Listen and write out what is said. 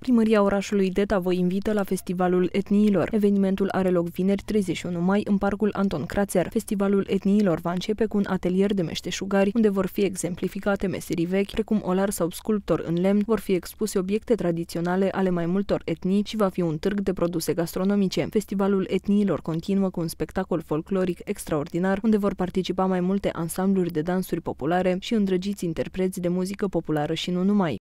Primăria orașului Deta vă invită la Festivalul Etniilor. Evenimentul are loc vineri 31 mai în Parcul Anton Crațer. Festivalul Etniilor va începe cu un atelier de meșteșugari, unde vor fi exemplificate meserii vechi, precum olar sau sculptor în lemn, vor fi expuse obiecte tradiționale ale mai multor etnii și va fi un târg de produse gastronomice. Festivalul Etniilor continuă cu un spectacol folcloric extraordinar, unde vor participa mai multe ansambluri de dansuri populare și îndrăgiți interpreți de muzică populară și nu numai.